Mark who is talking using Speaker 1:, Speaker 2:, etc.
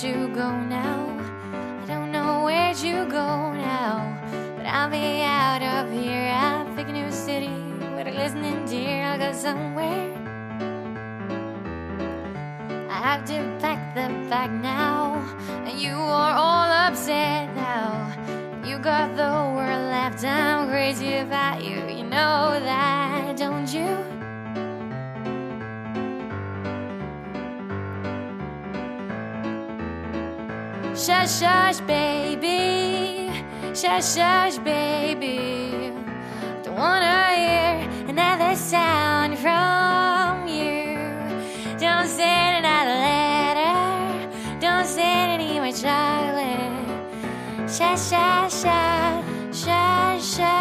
Speaker 1: where'd you go now? I don't know where'd you go now. But I'll be out of here. I'll pick a new city with a listening dear. I'll go somewhere. I have to pack the bag now. And you are all upset now. You got the world left. I'm crazy about you. You know that, Shush, shush, baby. Shush, shush, baby. Don't wanna hear another sound from you. Don't send another letter. Don't send any more chocolate. Shush, shush, shush, shush, shush.